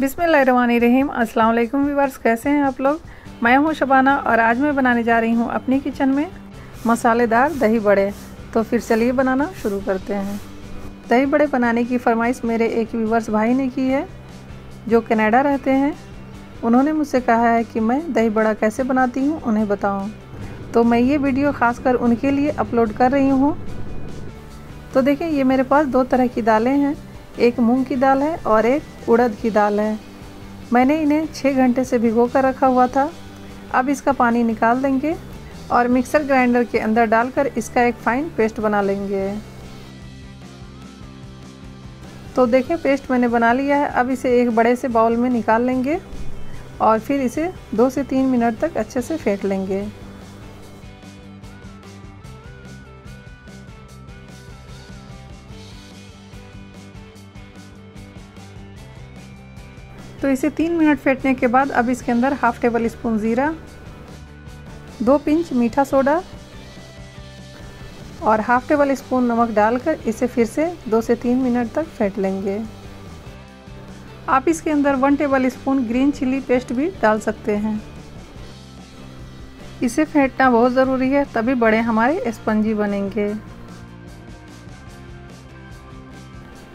बिसमीम अस्सलाम वालेकुम व्यूवर्स कैसे हैं आप लोग? मैं हूँ शबाना और आज मैं बनाने जा रही हूँ अपनी किचन में मसालेदार दही बड़े। तो फिर चलिए बनाना शुरू करते हैं। दही बड़े बनाने की फरमाइश मेरे एक व्यूवर्स भाई ने की है, जो कनाडा रहते हैं। उन्होंने मुझसे कहा है कि मैं दही बड़ा कैसे बनाती हूँ, उन्हें बताऊँ। तो मैं ये वीडियो ख़ास कर उनके लिए अपलोड कर रही हूँ। तो देखें, ये मेरे पास दो तरह की दालें हैं। एक मूंग की दाल है और एक उड़द की दाल है। मैंने इन्हें छः घंटे से भिगो कर रखा हुआ था। अब इसका पानी निकाल देंगे और मिक्सर ग्राइंडर के अंदर डालकर इसका एक फ़ाइन पेस्ट बना लेंगे। तो देखें पेस्ट मैंने बना लिया है। अब इसे एक बड़े से बाउल में निकाल लेंगे और फिर इसे दो से तीन मिनट तक अच्छे से फेंट लेंगे। तो इसे तीन मिनट फेंटने के बाद अब इसके अंदर हाफ़ टेबल स्पून ज़ीरा, दो पिंच मीठा सोडा और हाफ़ टेबल स्पून नमक डालकर इसे फिर से दो से तीन मिनट तक फेंट लेंगे। आप इसके अंदर one tablespoon green chilli paste भी डाल सकते हैं। इसे फेंटना बहुत ज़रूरी है, तभी बड़े हमारे स्पंजी बनेंगे।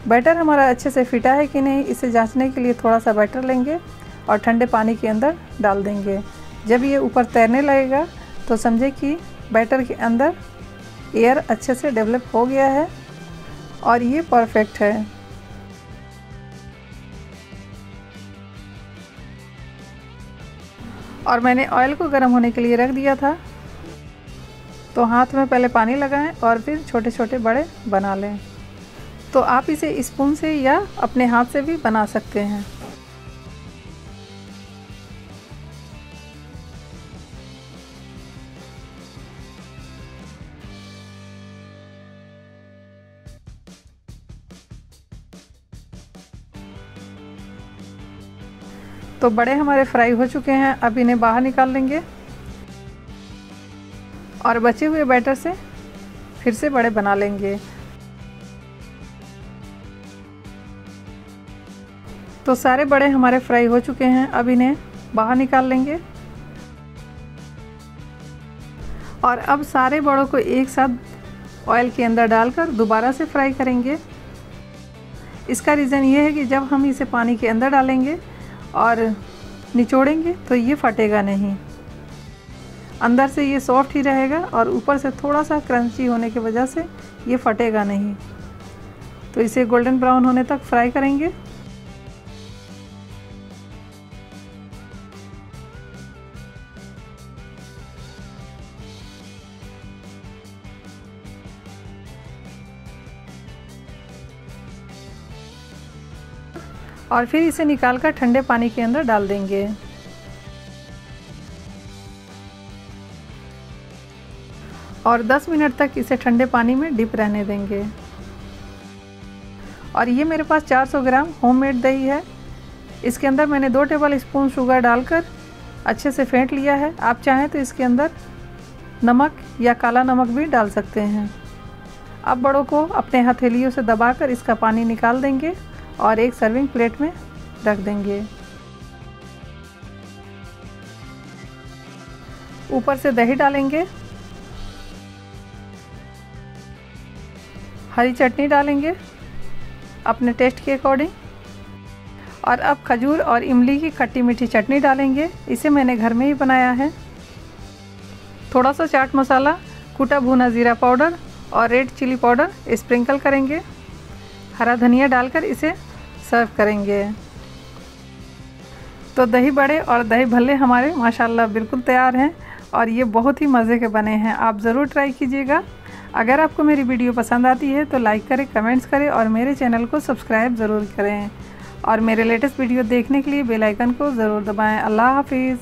बैटर हमारा अच्छे से फिटा है कि नहीं, इसे जांचने के लिए थोड़ा सा बैटर लेंगे और ठंडे पानी के अंदर डाल देंगे। जब ये ऊपर तैरने लगेगा तो समझे कि बैटर के अंदर एयर अच्छे से डेवलप हो गया है और ये परफेक्ट है। और मैंने ऑयल को गर्म होने के लिए रख दिया था। तो हाथ में पहले पानी लगाएँ और फिर छोटे छोटे बड़े बना लें। तो आप इसे स्पून से या अपने हाथ से भी बना सकते हैं। तो बड़े हमारे फ्राई हो चुके हैं, अब इन्हें बाहर निकाल लेंगे। और बचे हुए बैटर से फिर से बड़े बना लेंगे। तो सारे बड़े हमारे फ्राई हो चुके हैं, अब इन्हें बाहर निकाल लेंगे। और अब सारे बड़ों को एक साथ ऑयल के अंदर डालकर दोबारा से फ्राई करेंगे। इसका रीज़न ये है कि जब हम इसे पानी के अंदर डालेंगे और निचोड़ेंगे तो ये फटेगा नहीं। अंदर से ये सॉफ्ट ही रहेगा और ऊपर से थोड़ा सा क्रंची होने की वजह से ये फटेगा नहीं। तो इसे गोल्डन ब्राउन होने तक फ्राई करेंगे। और फिर इसे निकाल कर ठंडे पानी के अंदर डाल देंगे। और 10 मिनट तक इसे ठंडे पानी में डिप रहने देंगे। और ये मेरे पास 400 ग्राम होममेड दही है। इसके अंदर मैंने दो टेबल स्पून शुगर डालकर अच्छे से फेंट लिया है। आप चाहें तो इसके अंदर नमक या काला नमक भी डाल सकते हैं। अब बड़ों को अपने हथेलियों से दबाकर इसका पानी निकाल देंगे। और एक सर्विंग प्लेट में रख देंगे। ऊपर से दही डालेंगे। हरी चटनी डालेंगे अपने टेस्ट के अकॉर्डिंग और अब खजूर और इमली की खट्टी मीठी चटनी डालेंगे। इसे मैंने घर में ही बनाया है। थोड़ा सा चाट मसाला, कुटा भुना ज़ीरा पाउडर और रेड चिली पाउडर स्प्रिंकल करेंगे। हरा धनिया डालकर इसे सर्व करेंगे। तो दही बड़े और दही भल्ले हमारे, माशाल्लाह, बिल्कुल तैयार हैं और ये बहुत ही मज़े के बने हैं। आप ज़रूर ट्राई कीजिएगा। अगर आपको मेरी वीडियो पसंद आती है तो लाइक करें कमेंट्स करें और मेरे चैनल को सब्सक्राइब ज़रूर करें। और मेरे लेटेस्ट वीडियो देखने के लिए बेलाइकन को ज़रूर दबाएँ। अल्लाह हाफिज़।